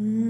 Mm.